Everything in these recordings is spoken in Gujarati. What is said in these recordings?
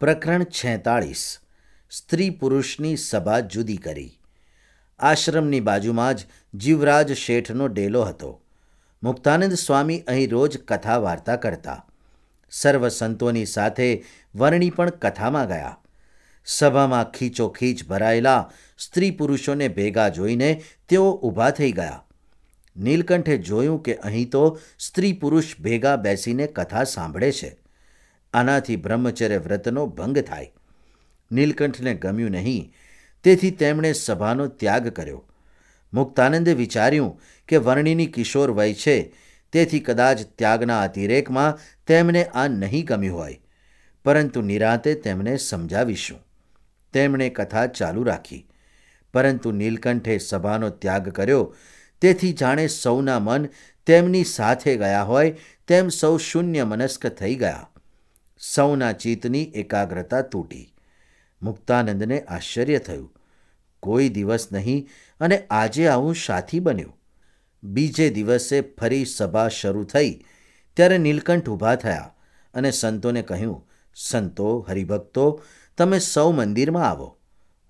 પ્રકરણ છેતાળીસ. સ્ત્રી પુરુષની સભા જુદી કરી. આશ્રમની બાજુમાં જ જીવરાજ શેઠનો ડેલો હતો. મુક્તાનંદ સ્વામી અહીં રોજ કથા વાર્તા કરતા. સર્વ સંતોની સાથે વર્ણી પણ કથામાં ગયા. સભામાં ખીચોખીચ ભરાયેલા સ્ત્રી પુરુષોને ભેગા જોઈને તેઓ ઊભા થઈ ગયા. નીલકંઠે જોયું કે અહીં તો સ્ત્રી પુરુષ ભેગા બેસીને કથા સાંભળે છે. આનાથી બ્રહ્મચર્ય વ્રતનો ભંગ થાય. નીલકંઠને ગમ્યું નહીં, તેથી તેમણે સભાનો ત્યાગ કર્યો. મુક્તાનંદે વિચાર્યું કે વર્ણિની કિશોર વય છે, તેથી કદાચ ત્યાગના અતિરેકમાં તેમને આ નહીં ગમ્યું હોય. પરંતુ નિરાતે તેમને સમજાવીશું. તેમણે કથા ચાલુ રાખી. પરંતુ નીલકંઠે સભાનો ત્યાગ કર્યો, તેથી જાણે સૌના મન તેમની સાથે ગયા હોય, તેમ સૌ શૂન્ય મનસ્ક થઈ ગયા. સૌના ચિત્તની એકાગ્રતા તૂટી. મુક્તાનંદને આશ્ચર્ય થયું. કોઈ દિવસ નહીં અને આજે આવું સાથી બન્યું. બીજે દિવસે ફરી સભા શરૂ થઈ ત્યારે નીલકંઠ ઊભા થયા અને સંતોને કહ્યું, સંતો, હરિભક્તો, તમે સૌ મંદિરમાં આવો.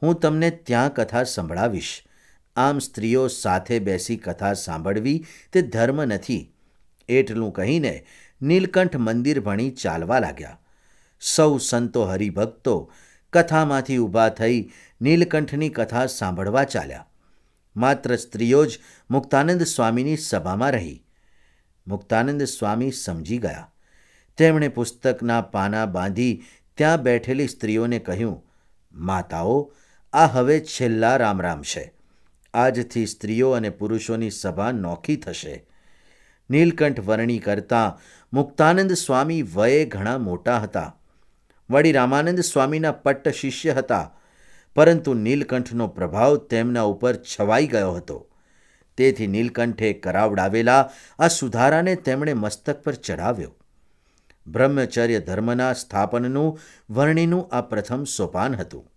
હું તમને ત્યાં કથા સંભળાવીશ. આમ સ્ત્રીઓ સાથે બેસી કથા સાંભળવી તે ધર્મ નથી. એટલું કહીને નીલકંઠ મંદિર ભણી ચાલવા લાગ્યા. સૌ સંતો હરિભક્તો કથામાંથી ઊભા થઈ નીલકંઠની કથા સાંભળવા ચાલ્યા. માત્ર સ્ત્રીઓ જ મુક્તાનંદ સ્વામીની સભામાં રહી. મુક્તાનંદ સ્વામી સમજી ગયા. તેમણે પુસ્તકના પાના બાંધી ત્યાં બેઠેલી સ્ત્રીઓને કહ્યું, માતાઓ, આ હવે છેલ્લા રામ રામ છે. આજથી સ્ત્રીઓ અને પુરુષોની સભા નોખી થશે. નીલકંઠ વર્ણી કરતાં મુક્તાનંદ સ્વામી વયે ઘણા મોટા હતા. વળી રામાનંદ સ્વામીના પટ્ટ શિષ્ય હતા. પરંતુ નીલકંઠનો પ્રભાવ તેમના ઉપર છવાઈ ગયો હતો. તેથી નીલકંઠે કરાવડાવેલા આ સુધારાને તેમણે મસ્તક પર ચઢાવ્યો. બ્રહ્મચર્ય ધર્મના સ્થાપનનું વર્ણિનું આ પ્રથમ સોપાન હતું.